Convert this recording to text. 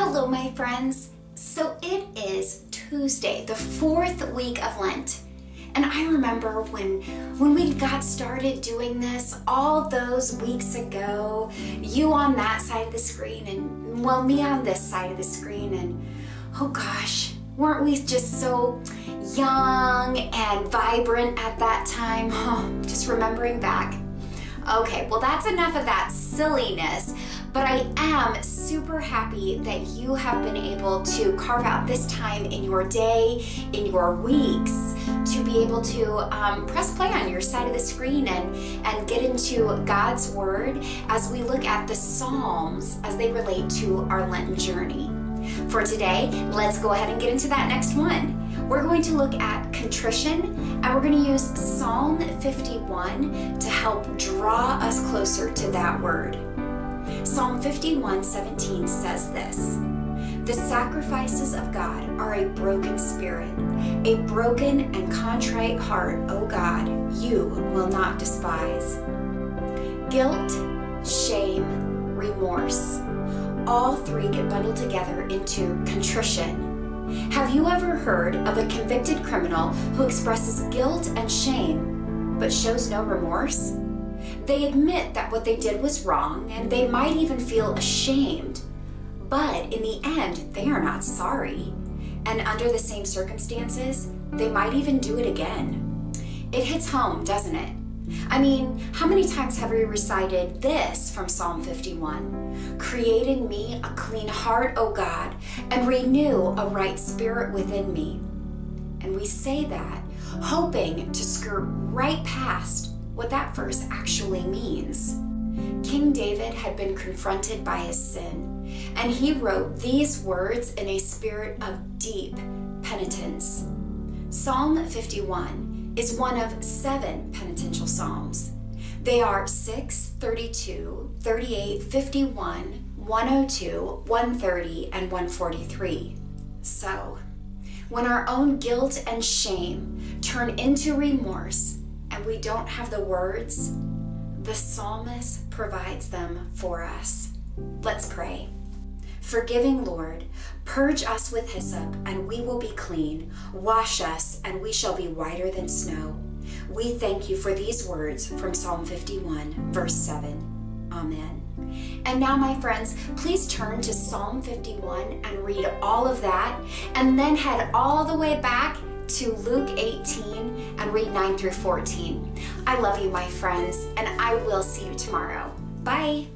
Hello, my friends. So it is Tuesday, the fourth week of Lent. And I remember when when we got started doing this all those weeks ago, you on that side of the screen and well me on this side of the screen and oh gosh, weren't we just so young and vibrant at that time? Oh, just remembering back. Okay, well that's enough of that silliness. But I am super happy that you have been able to carve out this time in your day, in your weeks, to be able to um, press play on your side of the screen and, and get into God's Word as we look at the Psalms as they relate to our Lenten journey. For today, let's go ahead and get into that next one. We're going to look at contrition and we're going to use Psalm 51 to help draw us closer to that word. Psalm 51 17 says this The sacrifices of God are a broken spirit, a broken and contrite heart, O God, you will not despise. Guilt, shame, remorse, all three get bundled together into contrition. Have you ever heard of a convicted criminal who expresses guilt and shame but shows no remorse? They admit that what they did was wrong and they might even feel ashamed, but in the end, they are not sorry. And under the same circumstances, they might even do it again. It hits home, doesn't it? I mean, how many times have we recited this from Psalm 51? Create in me a clean heart, O God, and renew a right spirit within me. And we say that hoping to skirt right past what that verse actually means. King David had been confronted by his sin, and he wrote these words in a spirit of deep penitence. Psalm 51 is one of seven penitential psalms. They are 6, 32, 38, 51, 102, 130, and 143. So, when our own guilt and shame turn into remorse, and we don't have the words, the psalmist provides them for us. Let's pray. Forgiving Lord, purge us with hyssop, and we will be clean. Wash us, and we shall be whiter than snow. We thank you for these words from Psalm 51, verse 7. Amen. And now, my friends, please turn to Psalm 51 and read all of that, and then head all the way back to Luke 18 and read 9 through 14. I love you, my friends, and I will see you tomorrow. Bye.